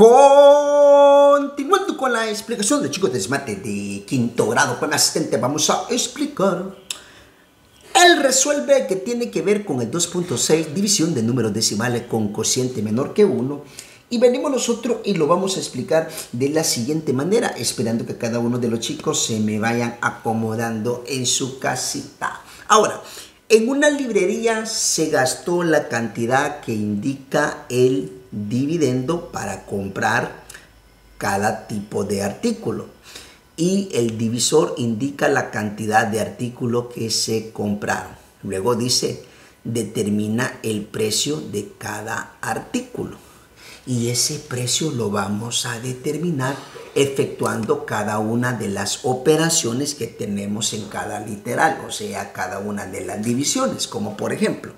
Continuando con la explicación de chicos de Smate de quinto grado con asistente, vamos a explicar el resuelve que tiene que ver con el 2.6, división de números decimales con cociente menor que 1. Y venimos nosotros y lo vamos a explicar de la siguiente manera, esperando que cada uno de los chicos se me vayan acomodando en su casita. Ahora, en una librería se gastó la cantidad que indica el dividendo para comprar cada tipo de artículo. Y el divisor indica la cantidad de artículos que se compraron. Luego dice, determina el precio de cada artículo. Y ese precio lo vamos a determinar efectuando cada una de las operaciones que tenemos en cada literal, o sea, cada una de las divisiones, como por ejemplo,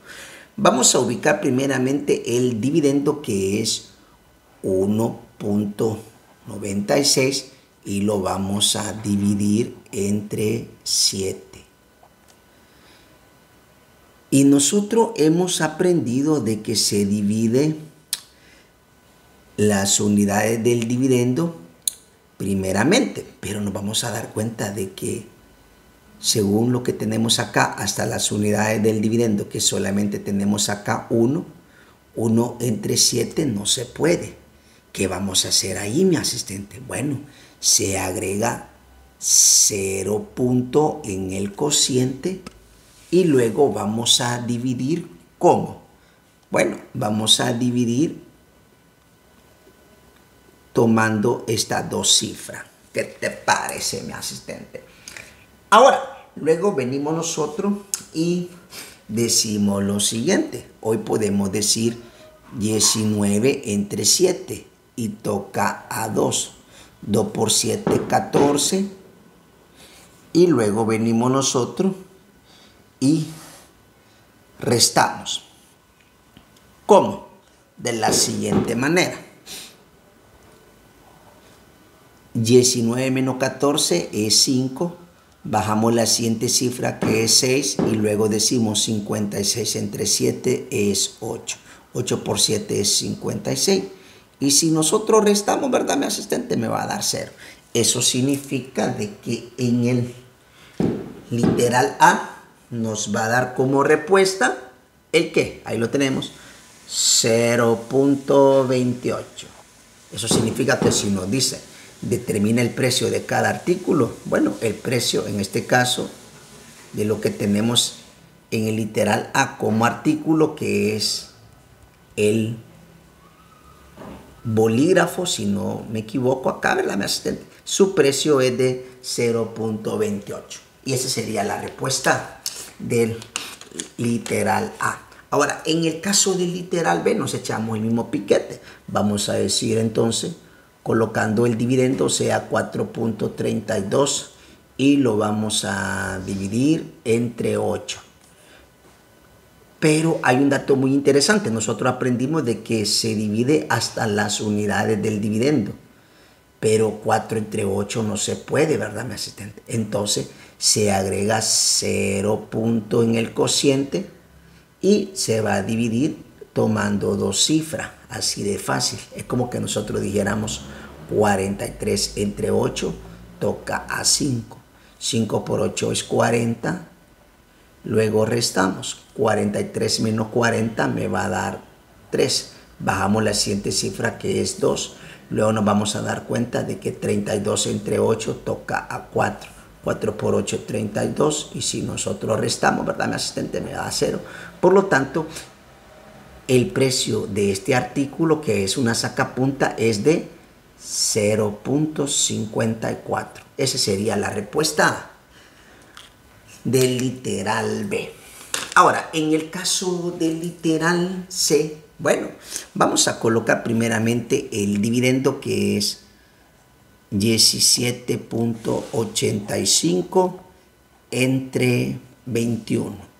Vamos a ubicar primeramente el dividendo que es 1.96 y lo vamos a dividir entre 7. Y nosotros hemos aprendido de que se divide las unidades del dividendo primeramente, pero nos vamos a dar cuenta de que según lo que tenemos acá, hasta las unidades del dividendo, que solamente tenemos acá 1, 1 entre 7 no se puede. ¿Qué vamos a hacer ahí, mi asistente? Bueno, se agrega 0 punto en el cociente y luego vamos a dividir ¿cómo? Bueno, vamos a dividir tomando estas dos cifras. ¿Qué te parece, mi asistente? Ahora, luego venimos nosotros y decimos lo siguiente. Hoy podemos decir 19 entre 7 y toca a 2. 2 por 7, 14. Y luego venimos nosotros y restamos. ¿Cómo? De la siguiente manera. 19 menos 14 es 5 Bajamos la siguiente cifra que es 6 y luego decimos 56 entre 7 es 8. 8 por 7 es 56. Y si nosotros restamos, ¿verdad? Mi asistente me va a dar 0. Eso significa de que en el literal A nos va a dar como respuesta el qué. Ahí lo tenemos. 0.28. Eso significa que si nos dice determina el precio de cada artículo. Bueno, el precio en este caso de lo que tenemos en el literal A como artículo que es el bolígrafo, si no me equivoco acá, ¿verdad, mi asistente? Su precio es de 0.28. Y esa sería la respuesta del literal A. Ahora, en el caso del literal B nos echamos el mismo piquete. Vamos a decir entonces colocando el dividendo, sea 4.32 y lo vamos a dividir entre 8. Pero hay un dato muy interesante. Nosotros aprendimos de que se divide hasta las unidades del dividendo. Pero 4 entre 8 no se puede, ¿verdad, mi asistente? Entonces se agrega 0 punto en el cociente y se va a dividir tomando dos cifras, así de fácil. Es como que nosotros dijéramos 43 entre 8 toca a 5. 5 por 8 es 40. Luego restamos. 43 menos 40 me va a dar 3. Bajamos la siguiente cifra que es 2. Luego nos vamos a dar cuenta de que 32 entre 8 toca a 4. 4 por 8 es 32 y si nosotros restamos, ¿verdad? Mi asistente me da 0. Por lo tanto, el precio de este artículo, que es una sacapunta, es de 0.54. Esa sería la respuesta del literal B. Ahora, en el caso del literal C, bueno, vamos a colocar primeramente el dividendo que es 17.85 entre 21.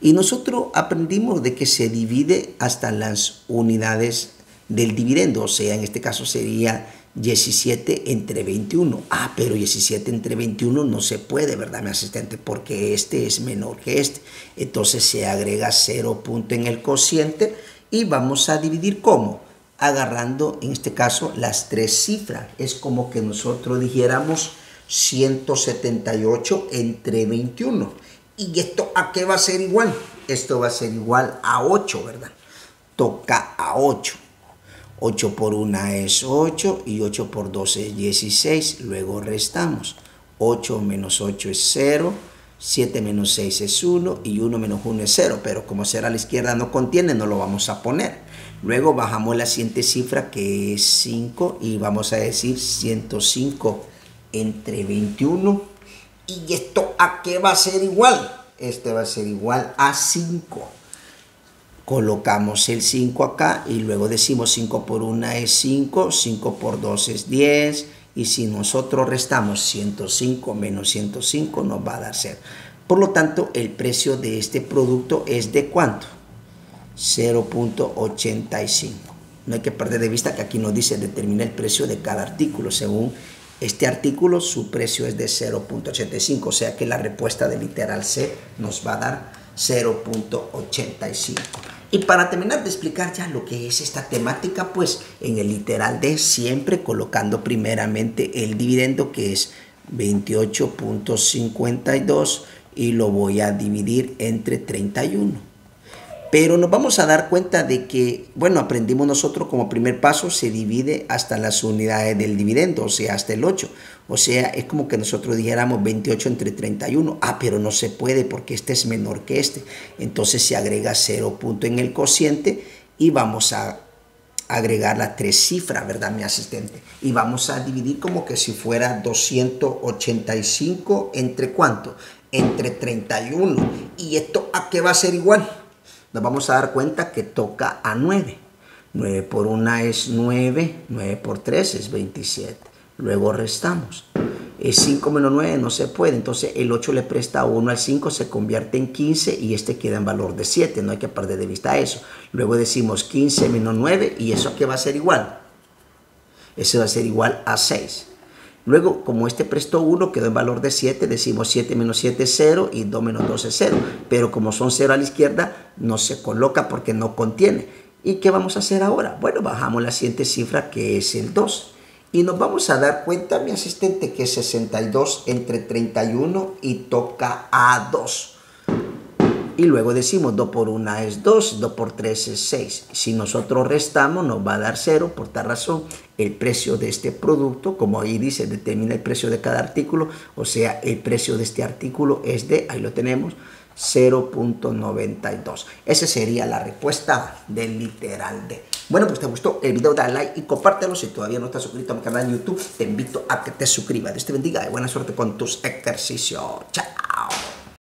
Y nosotros aprendimos de que se divide hasta las unidades del dividendo, o sea, en este caso sería 17 entre 21. Ah, pero 17 entre 21 no se puede, ¿verdad, mi asistente? Porque este es menor que este. Entonces se agrega 0 punto en el cociente y vamos a dividir ¿cómo? agarrando, en este caso, las tres cifras. Es como que nosotros dijéramos 178 entre 21. ¿Y esto a qué va a ser igual? Esto va a ser igual a 8, ¿verdad? Toca a 8. 8 por 1 es 8 y 8 por 2 es 16. Luego restamos. 8 menos 8 es 0. 7 menos 6 es 1 y 1 menos 1 es 0. Pero como 0 a la izquierda no contiene, no lo vamos a poner. Luego bajamos la siguiente cifra que es 5 y vamos a decir 105 entre 21. ¿Y esto a qué va a ser igual? Este va a ser igual a 5. Colocamos el 5 acá y luego decimos 5 por 1 es 5, 5 por 2 es 10 y si nosotros restamos 105 menos 105 nos va a dar 0. Por lo tanto, el precio de este producto es de cuánto? 0.85. No hay que perder de vista que aquí nos dice determina el precio de cada artículo. Según este artículo, su precio es de 0.85, o sea que la respuesta de literal C nos va a dar 0.85. Y para terminar de explicar ya lo que es esta temática, pues en el literal D siempre colocando primeramente el dividendo que es 28.52 y lo voy a dividir entre 31. Pero nos vamos a dar cuenta de que, bueno, aprendimos nosotros como primer paso, se divide hasta las unidades del dividendo, o sea, hasta el 8. O sea, es como que nosotros dijéramos 28 entre 31. Ah, pero no se puede porque este es menor que este. Entonces se agrega 0 punto en el cociente y vamos a agregar las tres cifras, ¿verdad, mi asistente? Y vamos a dividir como que si fuera 285 entre cuánto? Entre 31. ¿Y esto a qué va a ser igual? Nos vamos a dar cuenta que toca a 9. 9 por 1 es 9, 9 por 3 es 27. Luego restamos. Es 5 menos 9 no se puede, entonces el 8 le presta 1 al 5, se convierte en 15 y este queda en valor de 7, no hay que perder de vista eso. Luego decimos 15 menos 9 y eso qué va a ser igual. Eso va a ser igual a 6. Luego, como este prestó 1, quedó en valor de 7, decimos 7 menos 7 es 0 y 2 menos 2 es 0. Pero como son 0 a la izquierda, no se coloca porque no contiene. ¿Y qué vamos a hacer ahora? Bueno, bajamos la siguiente cifra que es el 2. Y nos vamos a dar cuenta, mi asistente, que es 62 entre 31 y toca a 2. Y luego decimos 2 por 1 es 2, 2 por 3 es 6. Si nosotros restamos nos va a dar 0, por tal razón el precio de este producto, como ahí dice, determina el precio de cada artículo, o sea, el precio de este artículo es de, ahí lo tenemos, 0.92. Esa sería la respuesta del literal D. Bueno, pues te gustó el video, dale like y compártelo. Si todavía no estás suscrito a mi canal de YouTube, te invito a que te suscribas. Dios te bendiga y buena suerte con tus ejercicios. Chao.